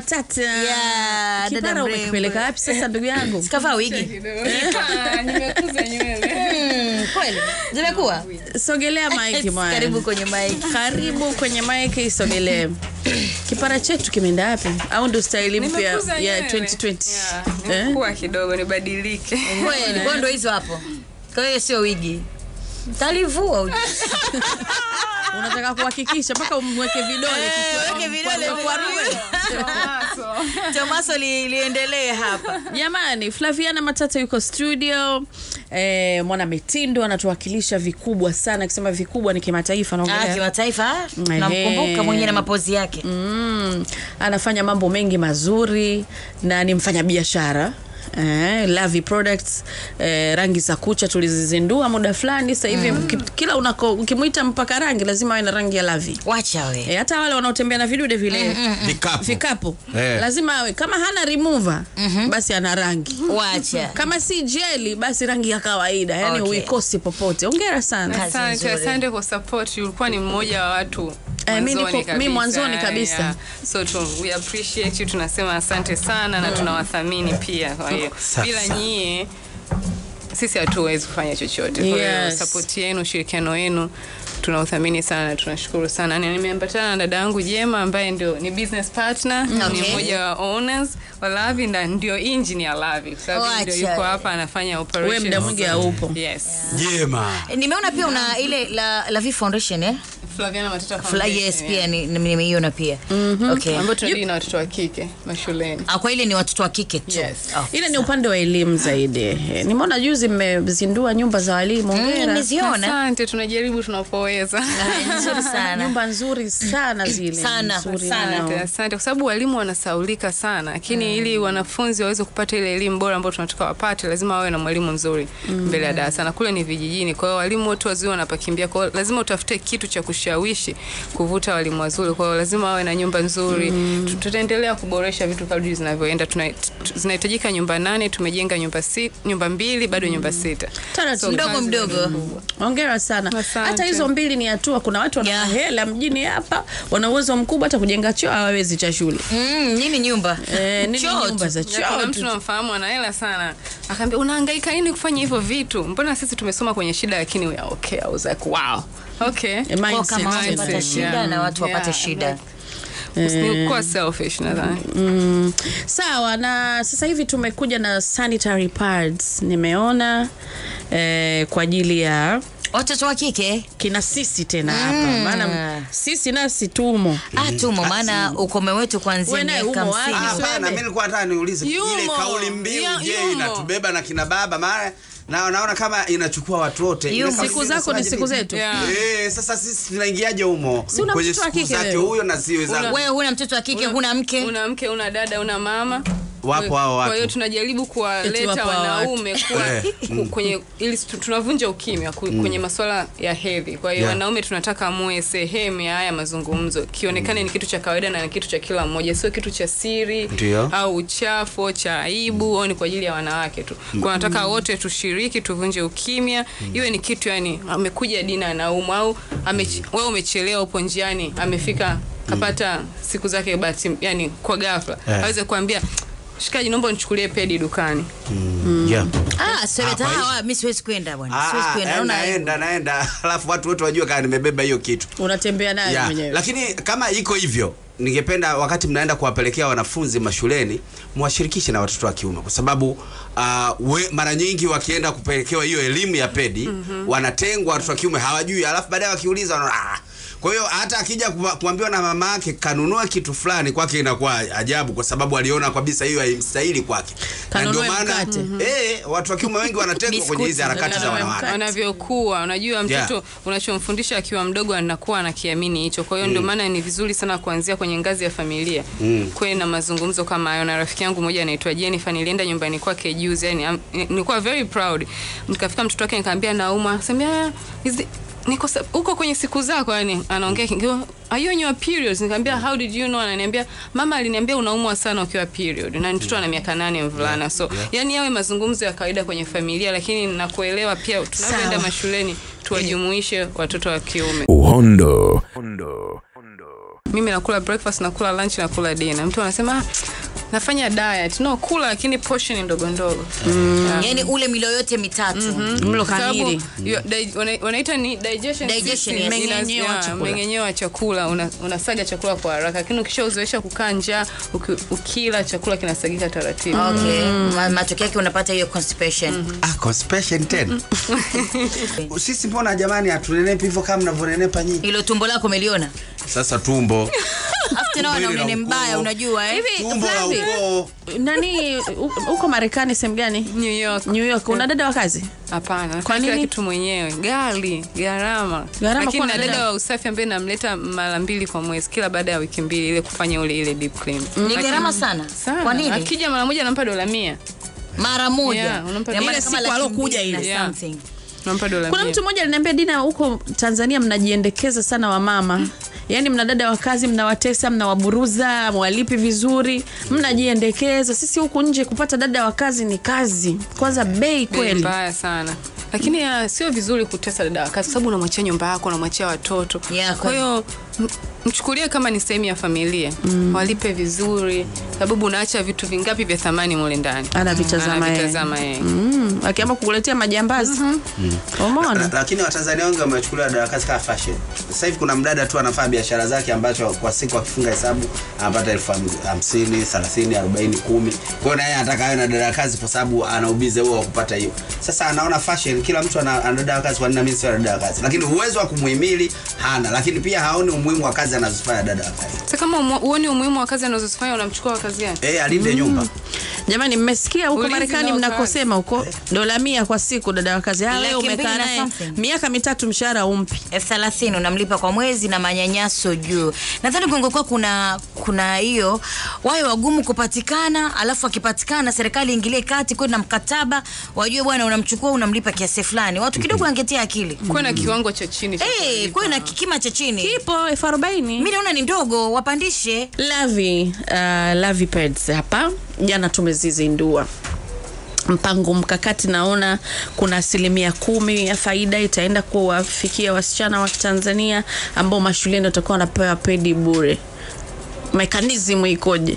Matata. Yeah, dada Kipara umekipeleka wapi sasa ndugu yangu? Sikavaa wigi. Ah, nimekuza nywele Mm, kweli. Zimekuwa? Sogelea maiki mwana. Karibu kwenye maiki. Karibu kwenye maiki isogelee. Kipara chetu kimeenda wapi? Au ndo staili mpya ya nywele. 2020? Yeah, Eh? nimekuwa kidogo nibadilike Kweli, kwa ndo hizo hapo. Kwa hiyo sio wigi. Talivua. Unataka kuhakikisha mpaka umweke vidole kichwani. weke vidole Tomaso liendelee hapa. Jamani, Flaviana Matata yuko studio. Eh, mwana mitindo anatuwakilisha vikubwa sana, akisema vikubwa ni kimataifa Ah, naongelea. kimataifa. Namkumbuka mwenyewe na mapozi yake. Mm, anafanya mambo mengi mazuri na ni mfanyabiashara Eh, Lavi Products eh, rangi za kucha tulizizindua muda fulani sasa hivi mm. kila unako ukimwita mpaka rangi lazima awe na rangi ya Lavi Wacha we. eh, hata wale wanaotembea na vidude vile Vikapu. vikapu Eh. lazima awe kama hana remover mm -hmm. basi ana rangi Wacha. kama si jeli basi rangi ya kawaida yani Okay. Uikosi popote ongera sana asante asante kwa support ulikuwa ni mmoja wa watu Eh, mi mwanzoni kabisa, yeah. so tu, we appreciate you tunasema asante sana na tunawathamini pia kwa hiyo bila nyie sisi hatuwezi kufanya chochote kwa hiyo Yes. support yenu ushirikiano wenu tunauthamini sana na tunashukuru sana Na nimeambatana na dada yangu jema ambaye ndio ni business partner Okay. ni mmoja wa owners wa lavi na ndio engineer ya lavi kwa sababu ndio yuko hapa anafanya operation wewe muda mwingi haupo yes yeah. Jema. Nimeona pia una ile la, lavi Foundation eh? Flaviana Matata Foundation, yes, pia. ni- ni- nimeiona pia. Okay. ambayo tunadili na watoto wa kike mashuleni. Ah, kwa ile ni watoto wa kike tu. Yes. Oh. ile ni upande wa elimu zaidi. Nimeona juzi mmezindua nyumba za walimu. Mm, ongera nimeziona. asante tunajaribu tunapoweza Ah, Nzuri sana. nyumba nzuri sana zile. Sana, sana. Asante, kwa sababu walimu wanasaulika sana. Lakini ili wanafunzi waweze kupata ile elimu bora ambayo tunataka wapate lazima wawe na mwalimu mzuri mbele ya darasa. Na kule ni vijijini. Kwa hiyo walimu wote wazuri wanapakimbia. Kwa hiyo lazima utafute kitu cha kushawishi kuvuta walimu wazuri. Kwa hiyo lazima wawe na nyumba nzuri. Mm. tutaendelea kuboresha vitu kadri zinavyoenda. Zinahitajika nyumba nane tumejenga nyumba si, nyumba mbili bado nyumba sita. Taratibu. Mdogo mdogo. ongera sana. Hata hizo mbili ni hatua. Kuna watu wana Yeah. hela mjini hapa wana uwezo mkubwa hata kujenga choo hawawezi cha shule. Mm, nini nyumba? eh, nini Choo nyumba za choo. kuna mtu tu. namfahamu ana hela sana. Akaambia unahangaika nini kufanya hivyo vitu? Mbona sisi tumesoma kwenye shida lakini we are okay. I was like wow. Okay. Eh, mindset kama watu tena. shida na watu wapate shida. Usikuwa selfish nadhani Mm, sawa na sasa hivi tumekuja na sanitary pads nimeona eh, kwa ajili ya Watoto wa kike kina sisi tena hapa mm. maana sisi nasi tumo ah, tumo maana ukome wetu kuanzia miaka umo wapi? hamsini. Ah, Hapana, Swebe. mimi nilikuwa nataka niulize ile kauli mbiu je, inatubeba na kina baba mara na naona kama inachukua watu wote. Ile siku zako ni siku zetu Yeah. Eh, sasa sisi tunaingiaje humo kwenye siku zake huyo na siwe zangu Wewe huna mtoto wa kike, huna mke. una mke una dada una mama Wapo hao watu. kwa hiyo tunajaribu kuwaleta wanaume kuwa Eh, kwenye ili tu- tunavunja ukimya kwenye masuala ya hedhi. Kwa hiyo Yeah. wanaume tunataka muwe sehemu ya haya mazungumzo. Kionekane ni kitu cha kawaida na ni kitu cha kila mmoja. Sio kitu cha siri au uchafu cha aibu au ni kwa ajili ya wanawake tu. Kwa nataka wote tushiriki tuvunje ukimya. Iwe ni kitu yani amekuja dina anaumwa au wewe umechelewa upo njiani amefika kapata siku zake bahati yani kwa ghafla. Yeah. aweze kuambia shikaji naomba nichukulie pedi dukani Yeah. Mm. sasa Ah, hiyo- hawa mimi siwezi kwenda bwana. Siwezi Ah, kwenda. ah, Naona naenda naenda alafu watu wote wajue kama nimebeba hiyo kitu unatembea nayo yeah. mwenyewe lakini kama iko hivyo ningependa wakati mnaenda kuwapelekea wanafunzi mashuleni mwashirikishe na watoto wa kiume kwa sababu uh, we, mara nyingi wakienda kupelekewa hiyo elimu ya pedi mm-hmm. wanatengwa watoto wa kiume hawajui alafu baadaye wakiuliza wanaona, ah. Kwa hiyo hata akija kuambiwa na mama yake kanunua kitu fulani kwake inakuwa ajabu kwa sababu aliona kabisa hiyo haimstahili kwake. Na ndio maana eh, watu wa kiume wengi wanatengwa kwenye hizi harakati za wanawake. Wanavyokuwa. Unajua mtoto Yeah. unachomfundisha akiwa mdogo anakuwa anakiamini hicho. Kwa hiyo ndio maana ni vizuri sana kuanzia kwenye ngazi ya familia. Mm. kwe na mazungumzo kama hayo. Na rafiki yangu mmoja anaitwa Jennifer nilienda nyumbani kwake juzi. Yani nilikuwa very proud. Nikafika mtoto wake nikamwambia nauma akasema niko huko kwenye siku zako yani anaongea kingo are you on your periods nikamwambia how did you know? Ananiambia mama aliniambia unaumwa sana ukiwa period. Na mtoto ana miaka nane mvulana. So yeah. yani yawe mazungumzo ya kawaida kwenye familia lakini nakuelewa pia tunapoenda mashuleni tuwajumuishe watoto wa kiume. Uhondo. mimi nakula breakfast nakula lunch nakula dinner. Mtu anasema "Ah, nafanya diet. No kula lakini portion ndogo ndogo. Yeah. yani ule milo yote mitatu. Mlo Sababu, kamili. yo- di- wana- wanaita ni digestion Digestion, yes. meng'enyo wa chakula. meng'enyo wa chakula. Una- unasaga chakula kwa haraka. Lakini ukishauzoesha kukaa njaa uki- ukila chakula kinasagika taratibu. Okay. Ma, matokeo yake unapata hiyo constipation. Mm -hmm. Ah, constipation tena. Sisi mbona jamani hatunenepi hivyo kama mnavyonenepa nyinyi? hilo tumbo lako umeliona? Sasa tumbo. afu tena wana Mwili la unene ukoo. mbaya unajua eh? hivi Flavi, nani huko uko marekani sehemu gani New York. new york una dada wa kazi Hapana, Kwa nini? kitu mwenyewe, gari, gharama. Lakini na dada wa usafi ambaye namleta mara mbili kwa mwezi, kila baada ya wiki mbili, ile kufanya ule ile deep clean. ni Lakini- gharama sana sana. kwa nini Akija mara moja nampa dola mia, mara moja Yeah, ile siku alokuja ile. Yeah. something. nampa dola kuna mtu mmoja aliniambia dina huko tanzania mnajiendekeza sana wamama yaani mnadada wa kazi mnawatesa mnawaburuza mwalipi vizuri mnajiendekeza sisi huku nje kupata dada wa kazi ni kazi. Kwanza bei kweli. mbaya sana. Lakini uh, sio vizuri kutesa dada wa kazi kwa sababu unamwachia nyumba yako unamwachia watoto. Yeah, kwa hiyo mchukulie kama ni sehemu ya familia. Mm. walipe vizuri. Sababu unaacha vitu vingapi vya thamani mule ndani. Anavitazama yeye. Yeye. Mm, akiamba kukuletea majambazi. Mm. -hmm. umeona lakini watanzania wengi wamechukulia dada kazi kama fashion. Sasa hivi kuna mdada tu anafanya biashara zake ambacho kwa siku akifunga hesabu anapata elfu ham- hamsini thelathini arobaini kumi. Kwa hiyo naye anataka awe na dada kazi kwa sababu ana ubize huo wa kupata hiyo. Sasa anaona fashion kila mtu ana, kazi kwa nini mimi sio dada wa kazi? Lakini uwezo wa kumuhimili hana. Lakini pia haoni umuhimu wa kazi anazofanya dada. Sasa kama uone umuhimu wa kazi anazozifanya unamchukua wa kazi yake? eh alinde nyumba jamani mmesikia huko marekani mnakosema huko? Dola mia kwa siku dada wa kazi. Ah, leo umekaa naye. miaka mitatu mshahara umpi elfu thelathini unamlipa kwa mwezi na manyanyaso juu. Nadhani kungekuwa kuna kuna hiyo wawe wagumu kupatikana alafu akipatikana serikali ingilie kati kwa na mkataba wajue bwana unamchukua unamlipa kiasi fulani. Watu kidogo wangetia akili. Kwa na kiwango cha chini cha hey, kulipa. na kikima cha chini. Kipo elfu arobaini. Mi naona ni ndogo wapandishe. Lavi, uh, Lavi Peds hapa jana tumezizindua mpango mkakati naona kuna asilimia kumi ya faida itaenda kuwafikia wasichana wa Tanzania ambao mashuleni watakuwa wanapewa pedi bure. Mekanizimu ikoje?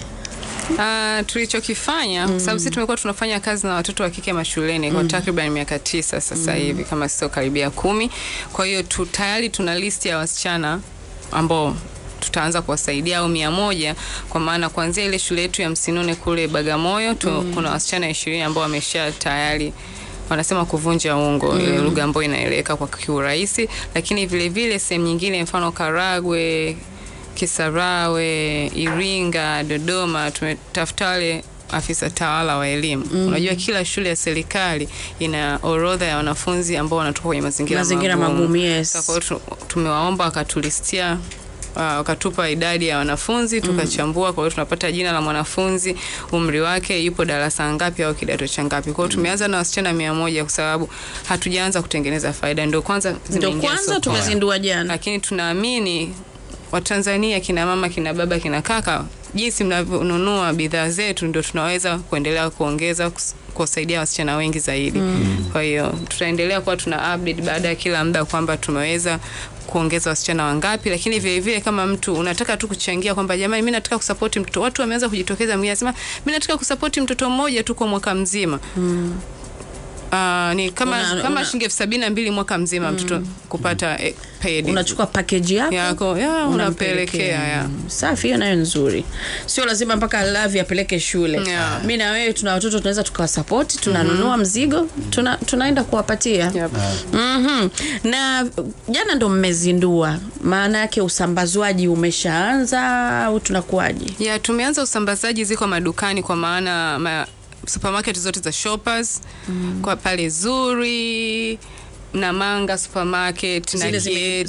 Uh, tulichokifanya mm. sababu sisi tumekuwa tunafanya kazi na watoto wa kike mashuleni kwa mm. takriban miaka tisa sasa hivi kama sio karibia kumi. Kwa hiyo tu, tayari tuna listi ya wasichana ambao tutaanza kuwasaidia au mia moja kwa maana kuanzia ile shule yetu ya Msinune kule Bagamoyo tu, mm. kuna wasichana ishirini ambao wamesha tayari wanasema kuvunja ungo mm. ile lugha ambayo inaeleweka kwa kiurahisi, lakini vile vile sehemu nyingine mfano Karagwe Kisarawe, Iringa, Dodoma tumetafuta wale afisa tawala wa elimu mm. Unajua kila shule ya serikali ina orodha ya wanafunzi ambao wanatoka kwenye mazingira Mazingira magumu, yes. Kwa hiyo tumewaomba wakatulistia wakatupa idadi ya wanafunzi tukachambua. Kwa hiyo tunapata jina la mwanafunzi, umri wake, yupo darasa ngapi au kidato cha ngapi. Kwa hiyo tumeanza na wasichana mia moja kwa sababu hatujaanza kutengeneza faida, ndio kwanza Ndio kwanza tumezindua jana. lakini tunaamini Watanzania kina mama kina baba kina kaka, jinsi mnavyonunua bidhaa zetu ndio tunaweza kuendelea kuongeza kuwasaidia wasichana wengi zaidi. Mm. Kwa hiyo tutaendelea kuwa tuna update baada ya kila muda kwamba tumeweza kuongeza wasichana wangapi, lakini vile vile kama mtu unataka tu kuchangia kwamba jamani, mimi nataka kusapoti mtoto, watu wameanza kujitokeza, mwingine anasema mimi nataka kusapoti mtoto mmoja tu kwa mwaka mzima Uh, ni kama, Una- kama shilingi elfu sabini na mbili mwaka mzima mm, mtoto kupata eh, paid Unachukua package yako yako ya unapelekea ya Mm, safi hiyo nayo nzuri sio lazima mpaka lavi apeleke shule Yeah. mi na wewe tuna watoto tunaweza tukawasapoti tunanunua mm. mzigo tuna, tunaenda kuwapatia Yep. yeah. mm -hmm. na jana ndo mmezindua maana yake usambazwaji umeshaanza au tunakuwaje ya tumeanza usambazaji ziko madukani kwa maana ma, supermarket zote za shoppers mm. kwa pale zuri na manga supermarket na vile.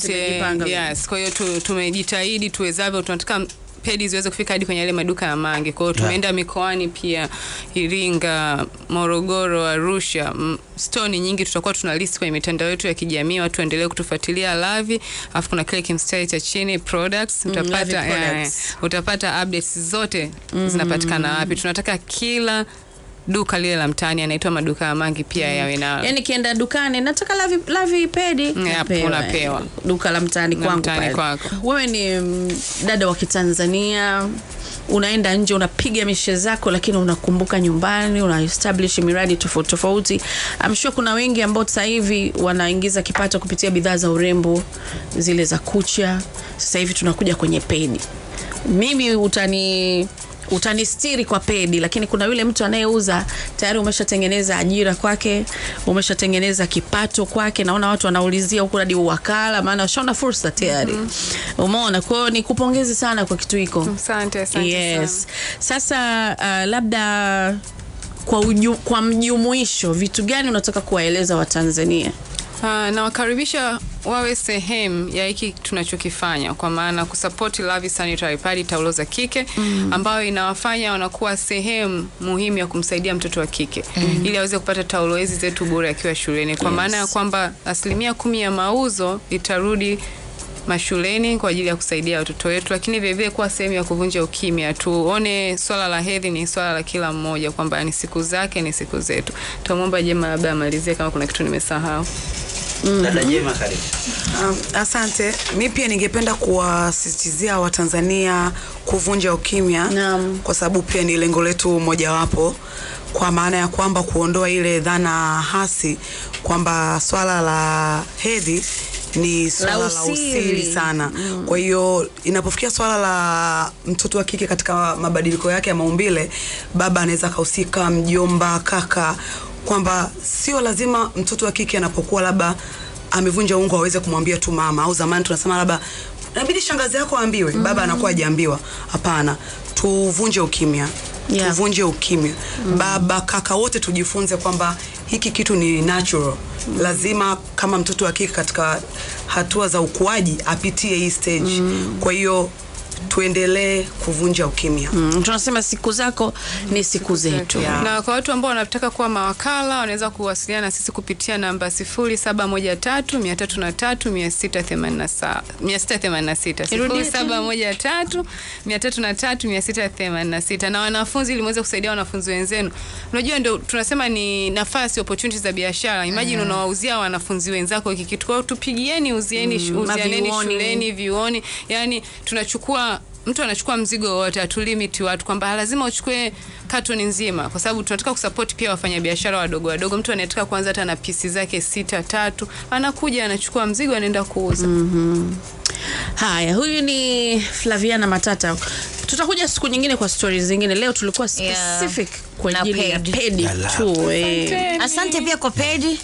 yes kwa hiyo tu, tumejitahidi tuwezavyo tunataka pedi ziweze kufika hadi kwenye yale maduka ya mange kwa hiyo tumeenda yeah. mikoani pia iringa morogoro arusha stoni nyingi tutakuwa tuna list kwenye mitandao yetu ya kijamii watu waendelee kutufuatilia lavi alafu kuna kile kimstari cha chini products utapata mm, products. utapata updates zote mm. zinapatikana wapi tunataka kila duka lile la mtaani anaitwa maduka ya mangi pia mm. yawe na yani kienda dukani nataka lavi, lavi pedi unapewa. eh, duka la mtaani kwangu mtaani pale. kwako. wewe ni mm, dada wa kitanzania unaenda nje unapiga mishe zako lakini unakumbuka nyumbani una establish miradi tofauti tofauti I'm sure kuna wengi ambao sasa hivi wanaingiza kipato kupitia bidhaa za urembo zile za kucha sasa hivi tunakuja kwenye pedi mimi utani utanistiri kwa pedi lakini kuna yule mtu anayeuza tayari umeshatengeneza ajira kwake umeshatengeneza kipato kwake. Naona watu wanaulizia huku hadi uwakala maana washaona fursa tayari. Mm -hmm. umeona? Kwa hiyo ni kupongezi sana kwa kitu hiko. Asante asante yes. sasa uh, labda kwa, uju, kwa mjumuisho vitu gani unataka kuwaeleza watanzania? Sana. Uh, nawakaribisha wawe sehemu ya hiki tunachokifanya kwa maana kusupport Love Sanitary Pad taulo za kike mm. ambayo inawafanya wanakuwa sehemu muhimu ya kumsaidia mtoto wa kike mm. ili aweze kupata taulo hizi zetu bure akiwa shuleni kwa Yes. maana ya kwamba asilimia kumi ya mauzo itarudi mashuleni kwa ajili ya kusaidia watoto wetu, lakini vilevile kuwa sehemu ya kuvunja ukimya. Tuone swala la hedhi ni swala la kila mmoja, kwamba ni siku zake, ni siku zetu. Tutamwomba Jema labda amalizie kama kuna kitu nimesahau. Dada Jema, karibu. Um, asante. Mi pia ningependa kuwasisitizia Watanzania kuvunja ukimya Naam. kwa sababu pia ni lengo letu mojawapo, kwa maana ya kwamba kuondoa ile dhana hasi kwamba swala la hedhi ni swala la usiri. usiri sana. Kwa hiyo inapofikia swala la mtoto wa kike katika mabadiliko yake ya maumbile, baba anaweza akahusika, mjomba, kaka, kwamba sio lazima mtoto wa kike anapokuwa labda amevunja ungo aweze kumwambia tu mama, au zamani tunasema labda inabidi shangazi yako aambiwe, mm. baba anakuwa ajaambiwa Hapana, tuvunje ukimya Yeah. tuvunje ukimya mm. baba kaka wote tujifunze kwamba hiki kitu ni natural mm. lazima kama mtoto wa kike katika hatua za ukuaji apitie hii stage mm. kwa hiyo tuendelee kuvunja ukimya mm, tunasema siku zako ni siku zetu Yeah. Na kwa watu ambao wanataka kuwa mawakala wanaweza kuwasiliana na sisi kupitia namba 0713 303 686 0713 303 686 na wanafunzi ili muweze kusaidia wanafunzi wenzenu. Unajua ndio tunasema ni nafasi opportunities za biashara. Imagine mm. unawauzia wanafunzi wenzako hiki kitu. Kwa hiyo tupigieni, uzieni, mm, uzianeni shuleni, vioni, Yani tunachukua mtu anachukua mzigo wote, atulimiti watu kwamba lazima uchukue katoni nzima, kwa sababu tunataka kusapoti pia wafanyabiashara wadogo wadogo. Mtu anataka kuanza hata na pisi zake sita tatu, anakuja anachukua mzigo, anaenda kuuza. mm -hmm. haya huyu ni flaviana matata tutakuja siku nyingine kwa stori zingine leo tulikuwa Yeah. kwa ajili ya pedi. tu eh. Asante pia kwa pedi.